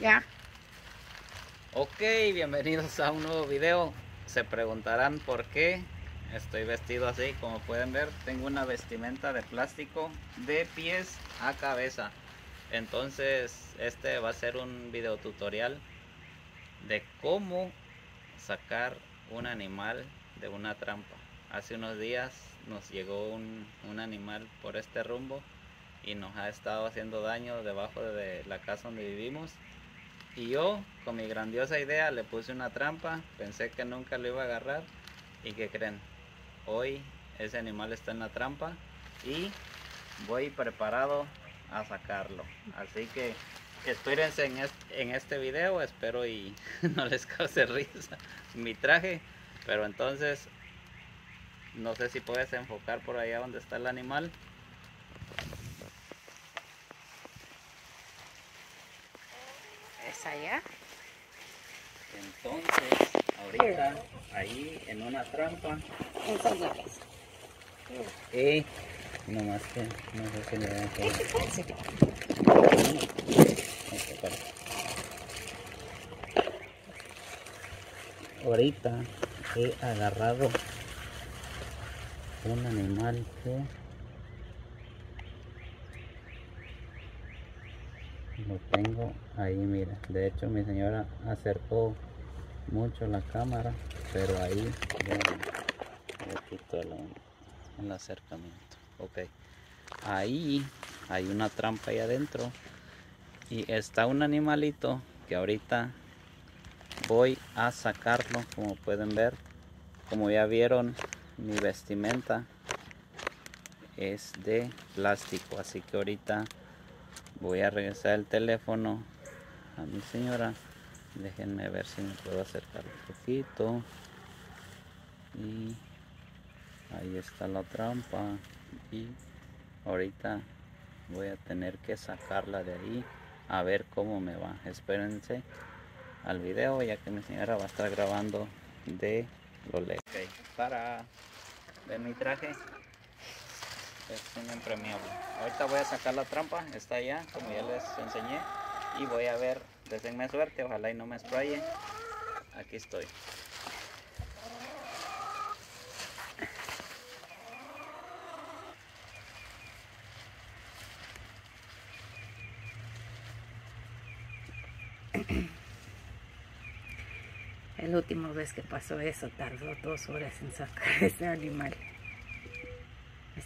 Ya. Ok, bienvenidos a un nuevo video. Se preguntarán por qué estoy vestido así. Como pueden ver, tengo una vestimenta de plástico de pies a cabeza. Entonces, este va a ser un video tutorial de cómo sacar un animal de una trampa. Hace unos días nos llegó un, un animal por este rumbo y nos ha estado haciendo daño debajo de la casa donde vivimos. Y yo, con mi grandiosa idea, le puse una trampa, pensé que nunca lo iba a agarrar. ¿Y que creen? Hoy ese animal está en la trampa y voy preparado a sacarlo. Así que espérense en este, en este video, espero y no les cause risa mi traje. Pero entonces, no sé si puedes enfocar por allá donde está el animal. Es allá. Entonces, ahorita ahí en una trampa. Enséñales. Y nomás que no sé si le dan Ahorita he agarrado un animal que lo tengo ahí mira. De hecho mi señora acercó mucho la cámara pero ahí el, el acercamiento. Ok. Ahí hay una trampa ahí adentro y está un animalito que ahorita voy a sacarlo como pueden ver. Como ya vieron mi vestimenta es de plástico así que ahorita voy a regresar el teléfono a mi señora. Déjenme ver si me puedo acercar un poquito. Y ahí está la trampa. Y ahorita voy a tener que sacarla de ahí a ver cómo me va. Espérense al video ya que mi señora va a estar grabando de lo lejos. Okay, para ver mi traje es un impremiable. Ahorita voy a sacar la trampa está allá como ya les enseñé y voy a ver deseenme suerte ojalá y no me spraye. Aquí estoy. El último vez que pasó eso tardó dos horas en sacar ese animal.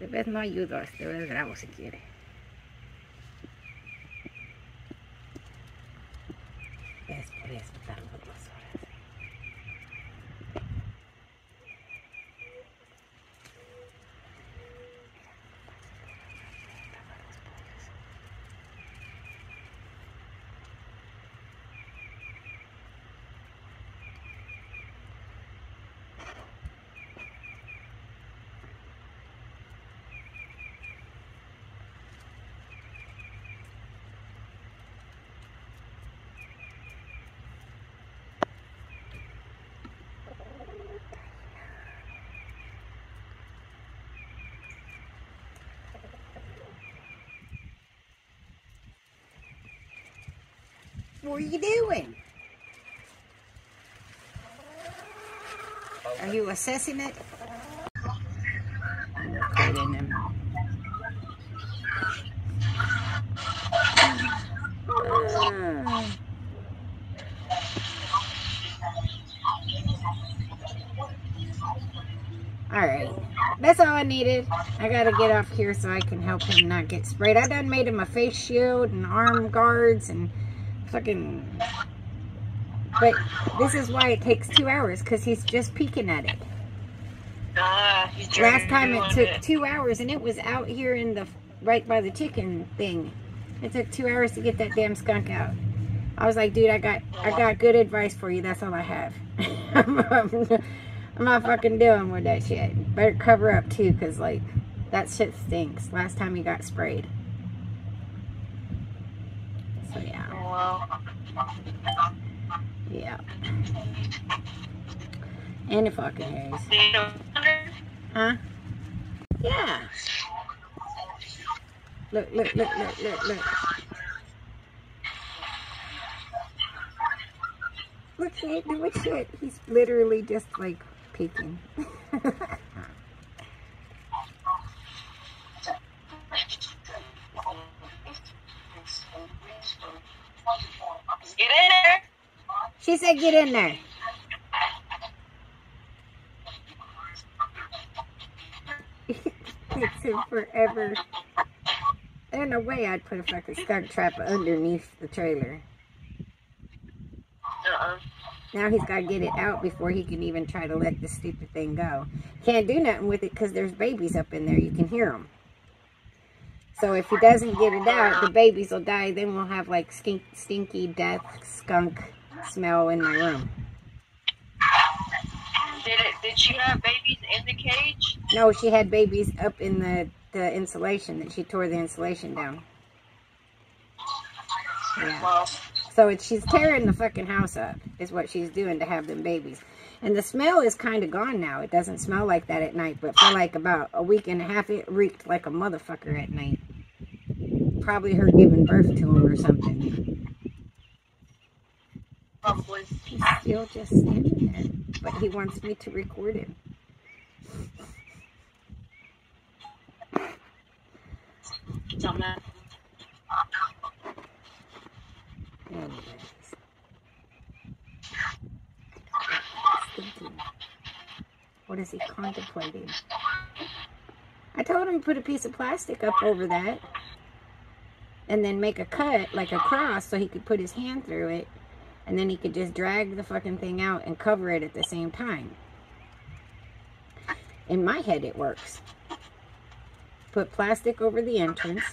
Este vez no ayudo, este vez grabo si quiere. What are you doing? Are you assessing it? Him. Alright, that's all I needed. I gotta get off here so I can help him not get sprayed. I done made him a face shield and arm guards and fucking... But this is why it takes two hours, because he's just peeking at it. Ah, he's Last time it took it. two hours, and it was out here in the, right by the chicken thing. It took two hours to get that damn skunk out. I was like, dude, I got, I got good advice for you. That's all I have. I'm not fucking dealing with that shit. Better cover up too, cause like, that shit stinks. Last time he got sprayed. So yeah. Yeah. And the fucking hairs. Huh? Yeah. Look, look, look, look, look, look, look. Ain't doing shit. He's literally just like peeking. she said, get in there. Takes him forever. There's no way I'd put a fucking skunk trap underneath the trailer. Uh-uh. Now he's got to get it out before he can even try to let the stupid thing go. Can't do nothing with it because there's babies up in there. You can hear them. So if he doesn't get it out, the babies will die. Then we'll have like stink, stinky death skunk smell in my room. Did it? Did she have babies in the cage? No, she had babies up in the, the insulation that she tore the insulation down. Yeah. Well, So it's, she's tearing the fucking house up, is what she's doing to have them babies. And the smell is kind of gone now. It doesn't smell like that at night, but for like about a week and a half, it reeked like a motherfucker at night. Probably her giving birth to him or something. probably. He's still just standing there, but he wants me to record him. Dumbass. Anyways. Thinking. What is he contemplating? I told him to put a piece of plastic up over that and then make a cut like a cross so he could put his hand through it and then he could just drag the fucking thing out and cover it at the same time. In my head, it works. Put plastic over the entrance,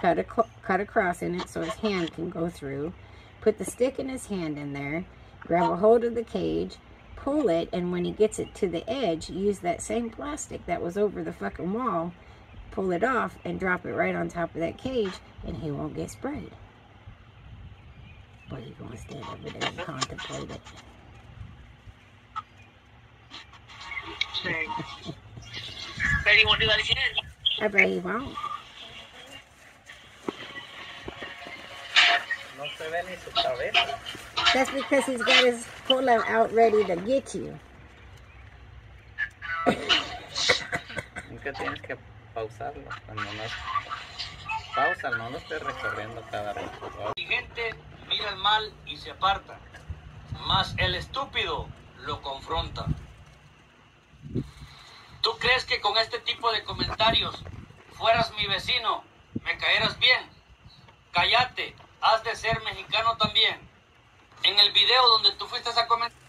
cut a cut a cross in it so his hand can go through. Put the stick in his hand in there. Grab a hold of the cage, pull it, and when he gets it to the edge, use that same plastic that was over the fucking wall, pull it off, and drop it right on top of that cage, and he won't get sprayed. But he's gonna stand over there and contemplate it. Dang. Bet he won't do that again. I bet he won't. No se ve ni su cabeza. That's because he's got his cola out ready to get you. Nunca tienes que pausarlo cuando no. Pausa, no lo estés recorriendo cada rato. Mira el mal y se aparta, mas el estúpido lo confronta. ¿Tú crees que con este tipo de comentarios fueras mi vecino, me caeras bien? Cállate, has de ser mexicano también. En el video donde tú fuiste a comentar...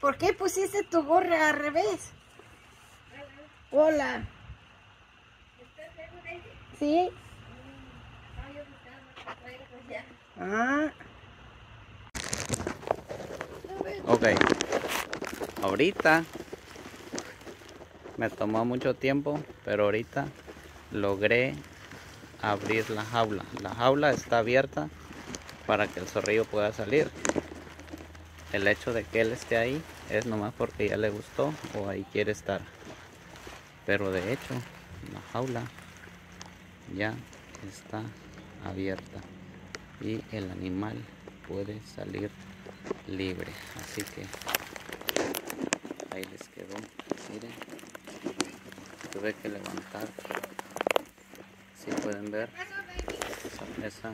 ¿Por qué pusiste tu gorra al revés? Hola. ¿Sí? Ah, Ok. Ahorita me tomó mucho tiempo, pero ahorita logré abrir la jaula. La jaula está abierta para que el zorrillo pueda salir. El hecho de que él esté ahí es nomás porque ya le gustó o ahí quiere estar. Pero de hecho, la jaula ya está abierta y el animal puede salir libre. Así que ahí les quedó. Miren, tuve que levantar. Si pueden ver, esa, esa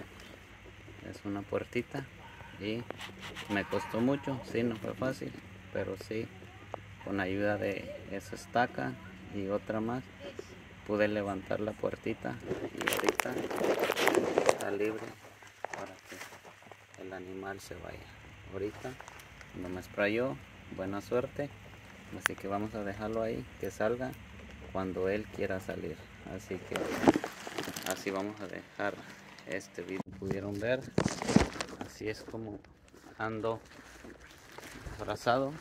es una puertita y me costó mucho, sí, no fue fácil, pero sí, con ayuda de esa estaca y otra más, pude levantar la puertita y ahorita está libre para que el animal se vaya. Ahorita no me sprayó, buena suerte, así que vamos a dejarlo ahí, que salga cuando él quiera salir. Así que así vamos a dejar este video. Pudieron ver, así es como ando abrazado.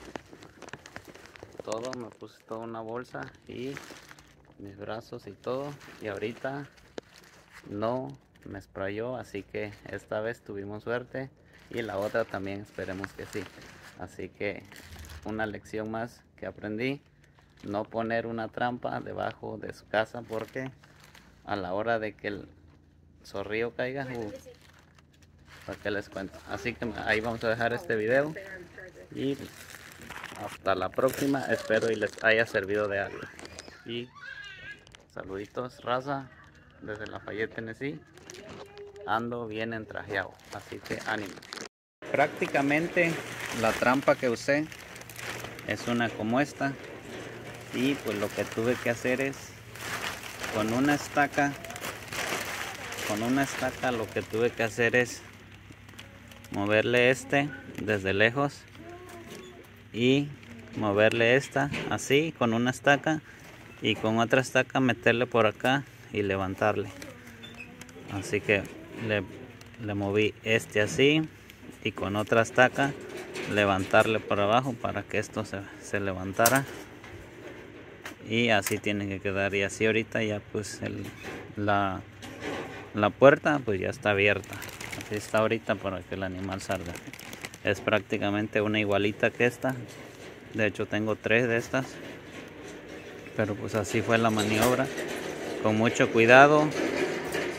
Todo, me puse toda una bolsa y mis brazos y todo. Y ahorita no me sprayó, así que esta vez tuvimos suerte y la otra también esperemos que sí. Así que una lección más que aprendí, no poner una trampa debajo de su casa porque a la hora de que el zorrillo caiga, uh, para que les cuento. Así que ahí vamos a dejar este video y hasta la próxima, espero y les haya servido de algo. Y saluditos raza desde Lafayette, Tennessee. Ando bien entrajeado, así que ánimo. Prácticamente la trampa que usé es una como esta y pues lo que tuve que hacer es con una estaca con una estaca lo que tuve que hacer es moverle este desde lejos y moverle esta así con una estaca y con otra estaca meterle por acá y levantarle. Así que le, le moví este así y con otra estaca levantarle por abajo para que esto se, se levantara. Y así tiene que quedar. Y así ahorita ya pues el, la, la puerta pues ya está abierta así está ahorita para que el animal salga. Es prácticamente una igualita que esta. De hecho tengo tres de estas. Pero pues así fue la maniobra. Con mucho cuidado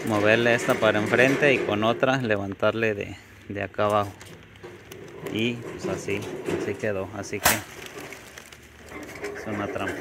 moverle esta para enfrente y con otra levantarle de, de acá abajo. Y pues así así quedó. Así que es una trampa